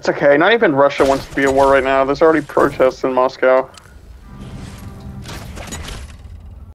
It's okay. Not even Russia wants to be at war right now. There's already protests in Moscow.